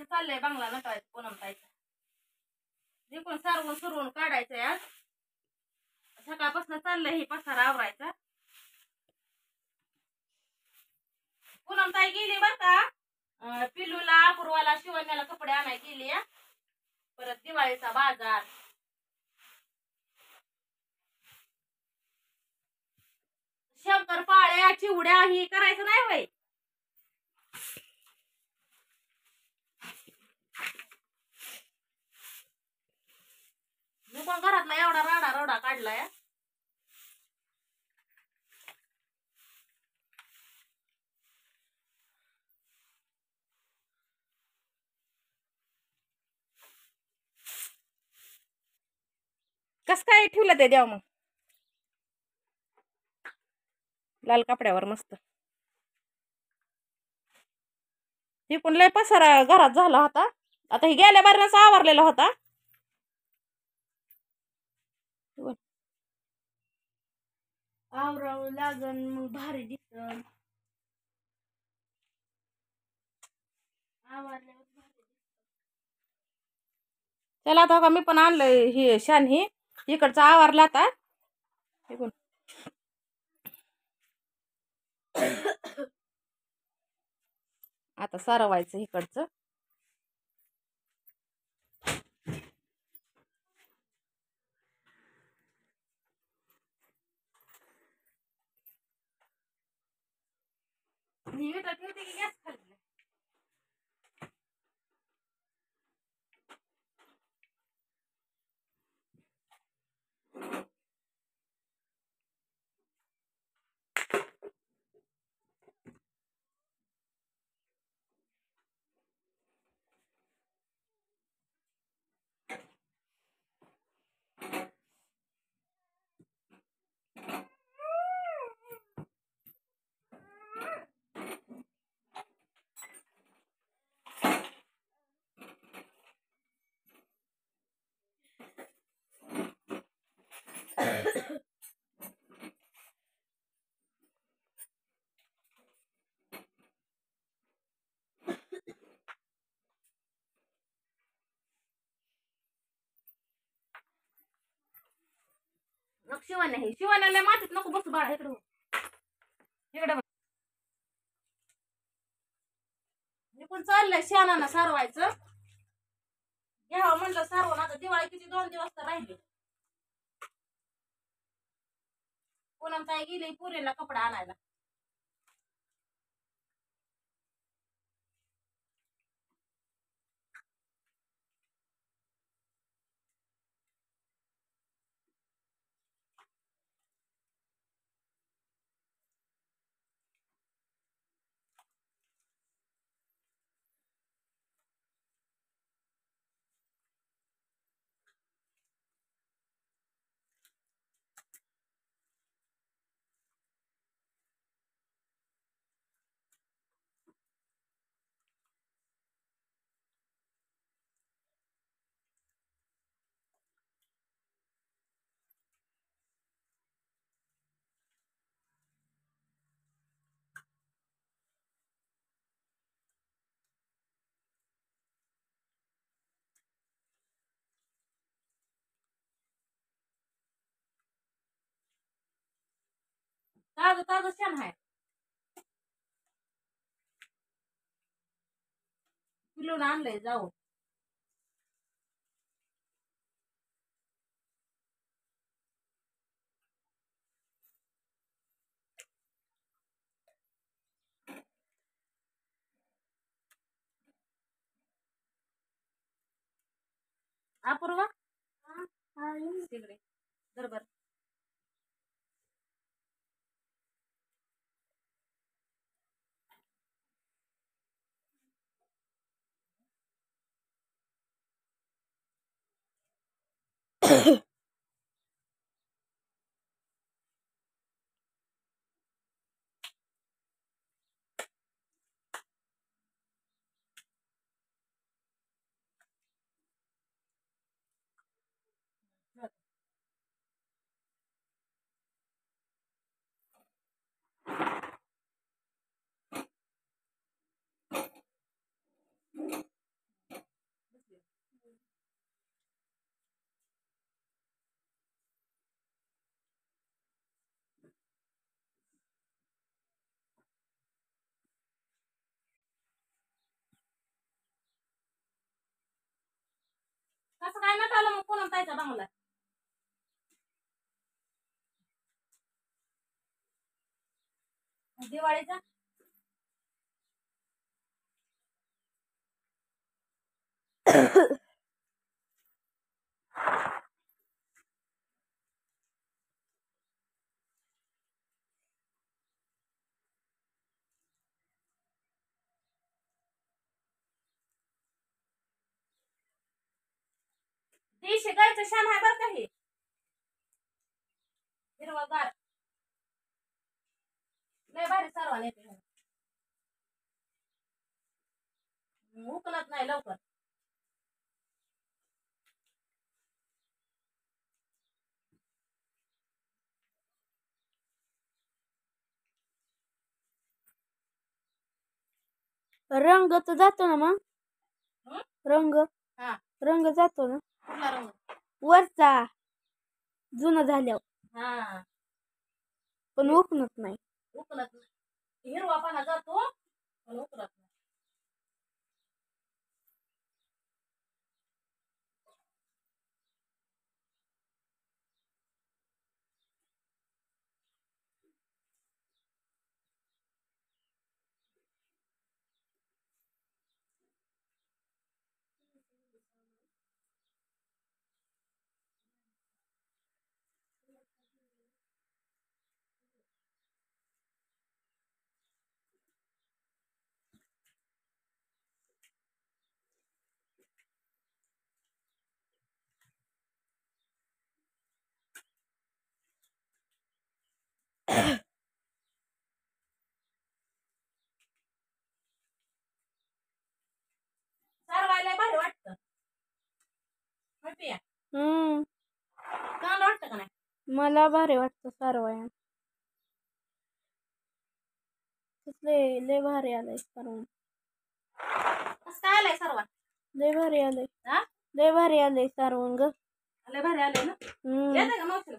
करायचं चाललंय बांगला नटायचं पूनम ताईचं. जिकून सारवून सुरवून काढायचंय आज. सकाळपासून चाललंय ही पसारा आवरायचा. पूनम ताई गेली बर का? पिलूला अपूर्वाला शिवण्याला कपडे आणाय गेली परत दिवाळीचा बाजार. शंकर पाळ्या चिवड्या ही करायचं नाही वय पण घरातला एवढा राडा रोडा काढलाय? कस काय ठेवलं ते द्याव मग? लाल कपड्यावर मस्त. ही पण लय पसारा घरात झाला होता. आता ही गेल्या बऱ्याच आवरलेला होता. आवरावं लागन मग भारी दिसत आवरल्यावर भारी दिसतं. चला आता का मी पण आणलंय हे शान ही इकडचा आवरला आता हे बघ. आता सारवायचं इकडचं मी विटा ठेवते गॅस खाली मग शिवाने हे शिवाण्याला मातीत नको बसू बाळा इकडे. इकडे मी पण चाललंय शेणानं सारवायचं. घ्यावं म्हणलं सारवण आता दिवाळी किती दोन दिवस तर राहिले. पूनम ताई गेली पुरीला कपडा आणायला. ताजं ताजं छान आहे. किलोनं आणलंय जाऊ. अपूर्वा? तिकडे. बरोबर कसं काय नट आलं मग पूनम ताईचा बंगला दिवाळीचा देशी गायचं शान आहे बरं का हे? हिरवगार लय भारी सारवा नेते उकलत नाही लवकर. रंग तर जातो ना मग? रंग. हा. रंग जातो ना? कुठला रंग वरचा जुना झाल्यावर. हा. पण उकणत नाही. उकलत नाही. हिरवा पाना जातो पण उकलत नाही सारवायला भारी वाटतं हम्म. चांगलं वाटतं का नाही? मला भारी वाटतं सारवाया लय लय भारी आलंय सारवण कसं काय आलंय सर्वात लय भारी आलंय. हा? लय भारी आलंय सारवण ग. लय भारी आलंय ना? हम्म. येते का मावशीला?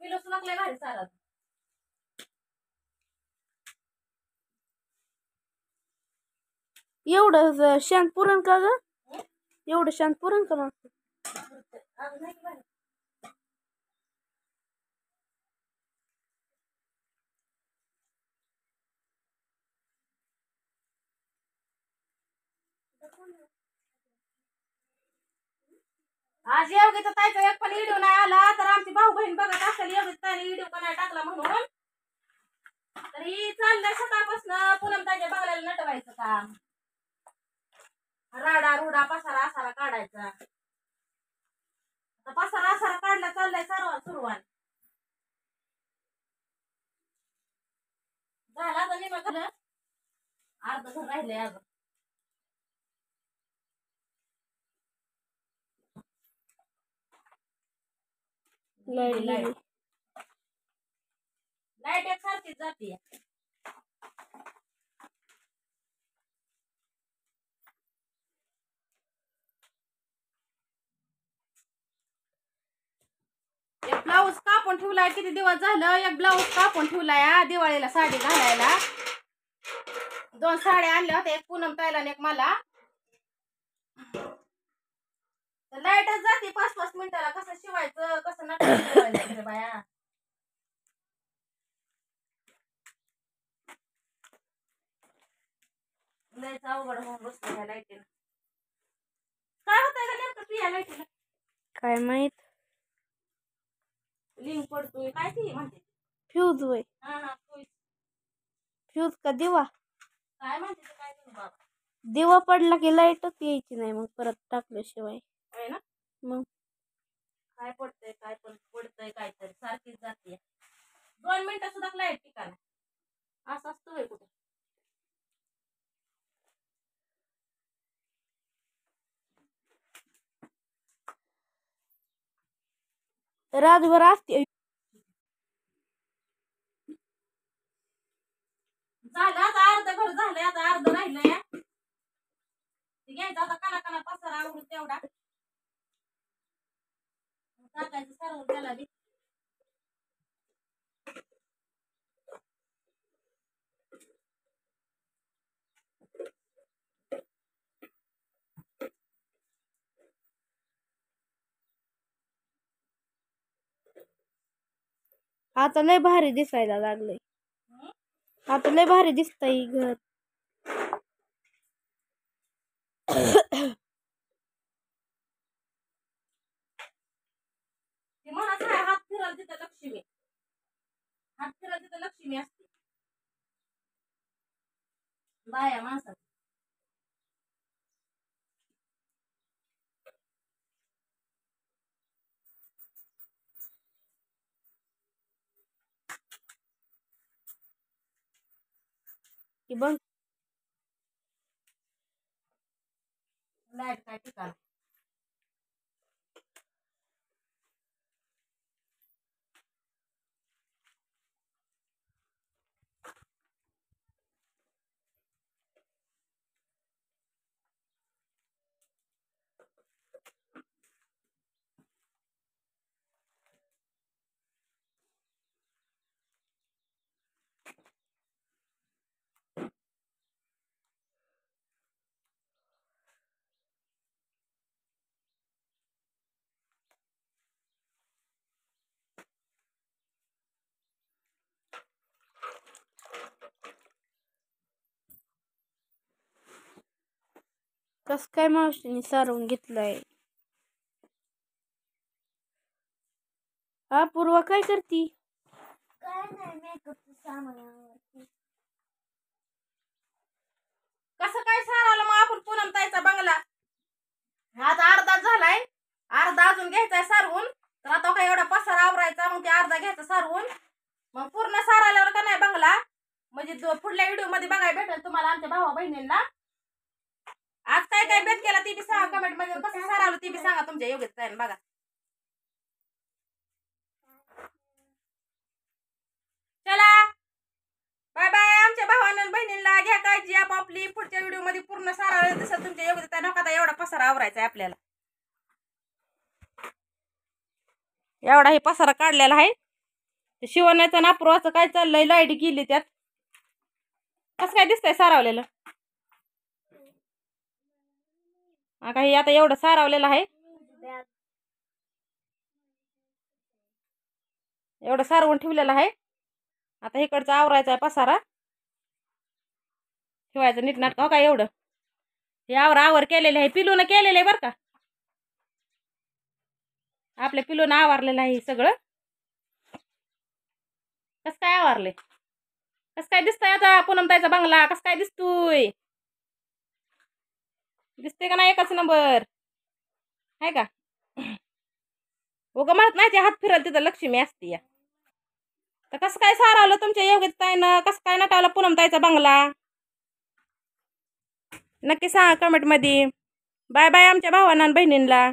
किलो सुनाक लय भारी सारा एवढं शांत पुरण का ग? एवढं शांत पुरण का मग अजून नाही तर भारी आज ताईचा एक पण व्हिडिओ नाही आला तर आमची भाऊ बहीण बघत असेल एवढी ताईने व्हिडिओ पण नाही टाकला म्हणून. तर ही चाललंय सकाळपासून पूनम ताईच्या बंगल्याला नटवायचं काम. राडा रुडा पसारा असारा काढायचा. पसारा आसारा काढला चाललाय सर्व सुरुवात झाला आता निम झालं. अर्ध घर राहिलंय अगं लाइट लाइट. लाइट एक सारखीच जाते एक ब्लाऊज कापून ठेवलाय किती दिवस झालं? एक ब्लाऊज कापून ठेवलाय दिवाळीला साडी घालायला. दोन साड्या आणल्या होत्या एक पूनम ताईला एक मला. लाईटच जाते पाच पाच मिनिटाला कसं शिवायचं कसं नका बाया. लयच अवघड होऊन बसतो ह्या लाईटीनं. काय होतंय का नेमकं तू या लाईटीला काय माहीत. लिंक पडतोय काय ती म्हणते? फ्यूज वय हा हा तू फ्यूज का दिवा? काय म्हणते ते? काय तुम्ही बाबा? दिवा पडला की लाईटच यायची नाही मग परत टाकल्याशिवाय. आहे ना? मग? काय पडतंय काय पण पडतंय काय तरी सारखीच जाते. दोन मिनिटं सुद्धा लाइट टिकाना असं असतं होय कुठे? रातभर असते. झालं आता अर्ध घर झालंय आता अर्ध राहिलंय. ते घ्यायचं आता काना काना पसारा आवडून तेवढा. टाकायचं सर्व त्याला आता लय भारी दिसायला लागलंय. आता लय भारी दिसतंय घर. ते म्हणायचं हात फिरायला तिथं लक्ष्मी. हात फिरायला तिथं लक्ष्मी असते. बाया माणसात बघ. लाइट काय ठिकाण? कस काय मावशीने सारवून घेतलंय हा पूर्वा काय करती काय नाही मेकअपचं सामान कसं काय सारावलं मग आपण पूनम ताईचा बंगला आता अर्धा झालाय अर्धा अजून घ्यायचाय सारवून तर आता काय एवढा पसार आवरायचा मग ते अर्धा घ्यायचा सारवून मग पूर्ण सारायला का नाही बंगला म्हणजे पुढल्या व्हिडिओमध्ये बघायला भेटेल तुम्हाला आमच्या भावा बहिणींना आज काय काय बेत केला ती बी सांगा कमेंटमध्ये. कसं सारावलं ती बी सांगा तुमच्या योग्य जाईल बघा. चला. बाय बाय आमच्या भावांना बहिणींना घ्या काळजी आपापली. पुढच्या व्हिडिओमध्ये पूर्ण सारा दिसत तुमच्या योग्यता नका एवढा पसारा आवरायचा आहे आपल्याला. एवढा हे पसारा काढलेला आहे. शिवण्याचं नापरोचं काय चाललंय? लाइट गेली त्यात. कसं काय दिसतंय सारावलेलं हा काही आता एवढं सारावलेलं आहे. एवढं सारवून ठेवलेलं आहे. आता इकडचा आवरायचा आहे पसारा. ठेवायचं नीटनाटक हो का एवढं? हे आवर आवर केलेले आहे पिलून केलेलं आहे बरं का. आपल्या पिलून आवारलेलं आहे सगळं. कसं काय आवारले? कसं काय दिसतंय आता पूनम ताईचा बंगला? कसं काय दिसतोय? दिसते का नाही एकच नंबर? आहे का? उगा म्हणत नाही ते हात फिरल तिथं लक्ष्मी असते. या तर कसं काय सारावलं तुमच्या योग्य ताईनं? कसं काय नटावलं पूनम ताईचा बंगला? नक्की सांगा कमेंटमध्ये बाय बाय आमच्या भावांना बहिणींना.